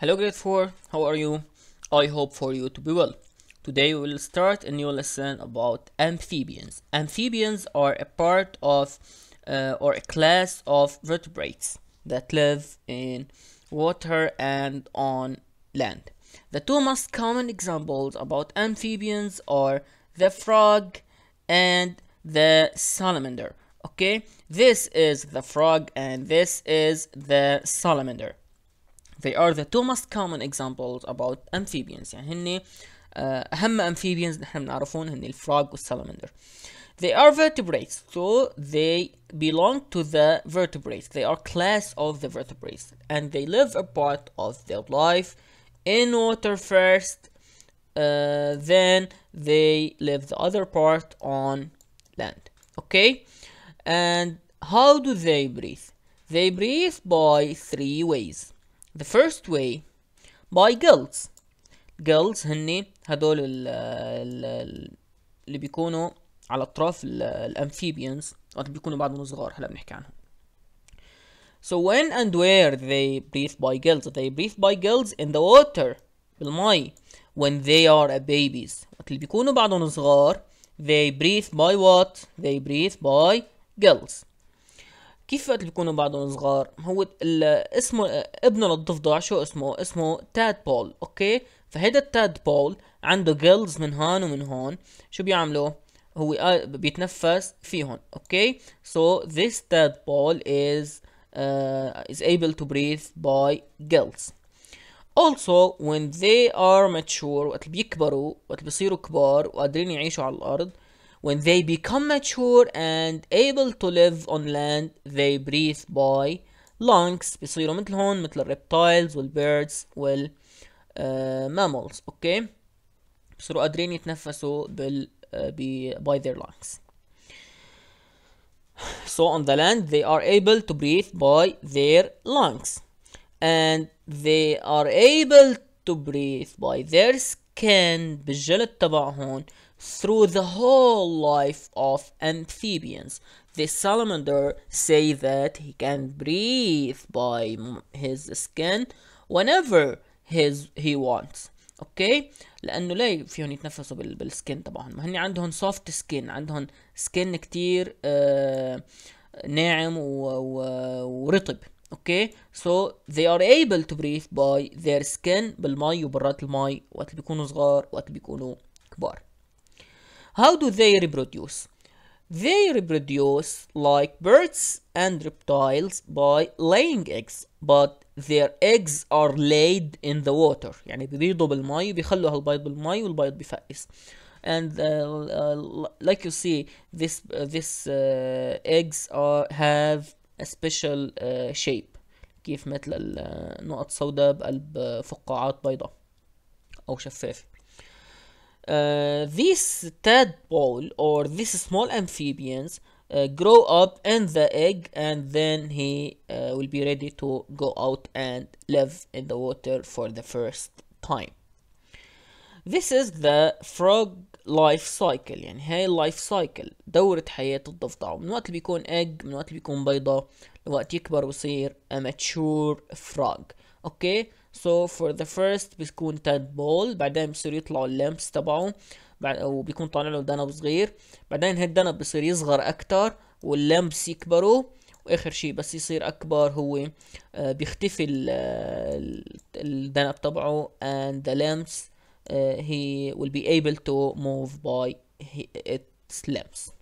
Hello grade 4, how are you? I hope for you to be well. Today we will start a new lesson about amphibians. Amphibians are a part of uh, or a class of vertebrates that live in water and on land. The two most common examples about amphibians are the frog and the salamander. Okay, this is the frog and this is the salamander They are the two most common examples about amphibians يعني هن آه، أهم amphibians نحن بنعرفون هن الفراغ والسلامندر They are vertebrates so they belong to the vertebrates they are class of the vertebrates and they live a part of their life in water first uh, then they live the other part on land okay and how do they breathe they breathe by three ways The first way by gills. Gills هني هدول ال ال اللي بيكونوا على اطراف الامفيبيانز وقت بيكونوا بعضهم صغار هلا بنحكي عنهم. So when and where they breathe by gills they breathe by gills in the water بالمي when they are a babies وقت اللي بيكونوا بعضهم صغار they breathe by what they breathe by gills كيف وقت بيكونوا بعدهم صغار؟ هو اسمه ابنه للضفدع شو اسمه؟ اسمه تاد بول أوكي؟ فهيدا التاد بول عنده جيلز من هون ومن هون. شو بيعملوا؟ هو بيتنفس فيهم أوكي؟ So this tadpole is uh, is able to breathe by gills. Also when they are mature وقت بيكبروا وقت بيصيروا كبار وقادرين يعيشوا على الأرض when they become mature and able to live on land they breathe by lungs بيصيروا مثل هون مثل الريبتايلز والبيردز وال uh, mammals اوكي بيصيروا قادرين يتنفسوا بال uh, ب by their lungs so on the land they are able to breathe by their lungs and they are able to breathe by their skin بالجلد تبعهم through the whole life of amphibians. The salamander say that he can breathe by m- his skin whenever his he wants. اوكي لانه ليه فيهم يتنفسوا بال بالسكين تبعهم ما هن عندهم سوفت سكين عندهم سكين كتير آه ناعم و... و... ورطب اوكي so they are able to breathe by their skin بالمي وبرات المي وقت اللي بيكونوا صغار وقت اللي بيكونوا كبار how do they reproduce they reproduce like birds and reptiles by laying eggs but their eggs are laid in the water يعني بيبيضوا بالمي وبيخلوا هالبيض بالمي والبيض بفقس and uh, uh, like you see this uh, this uh, eggs are have a special uh, shape كيف مثل النقط سوداء بقلب فقاعات بيضاء او شفافه uh, this tadpole or these small amphibians uh, grow up in the egg and then he uh, will be ready to go out and live in the water for the first time This is the frog life cycle يعني هاي اللايف سايكل دورة حياة الضفدع. من وقت اللي بيكون egg من وقت اللي بيكون بيضة لوقت يكبر ويصير mature frog. أوكي so for the first بيكون tadpole بعدين بصير يطلعوا اللمس تبعه وبيكون طالع له دنب صغير. بعدين هالدنب بصير يصغر أكتر واللمس يكبروا وآخر شيء بس يصير أكبر هو آه، بيختفي ال- الدنب تبعه and the limbs uh, he will be able to move by he, its limbs.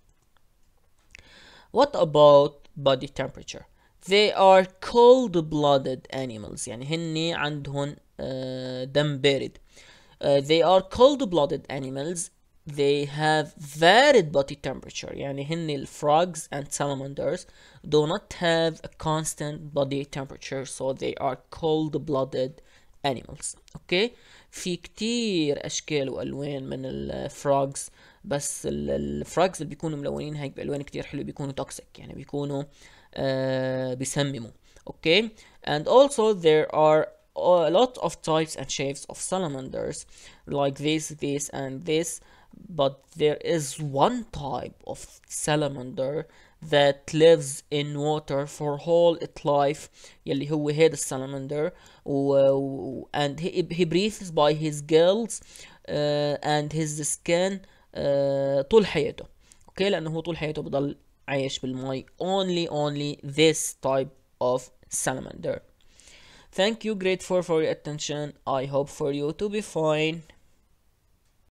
What about body temperature? They are cold-blooded animals يعني هن عندهم uh, دم بارد. Uh, they are cold-blooded animals. They have varied body temperature يعني هن ال frogs and salamanders do not have a constant body temperature so they are cold-blooded animals. اوكي في كتير اشكال والوان من الفروجز بس الفروجز اللي بيكونوا ملونين هيك بالوان كتير حلو بيكونوا توكسيك يعني بيكونوا آه بيسمموا اوكي and also there are a lot of types and shapes of salamanders like this this and this but there is one type of salamander that lives in water for whole its life يلي هو هذا السلمندر و, و and he, he breathes by his gills uh, and his skin uh, طول حياته اوكي لانه هو طول حياته بضل عايش بالمي only only this type of salamander thank you great for for your attention i hope for you to be fine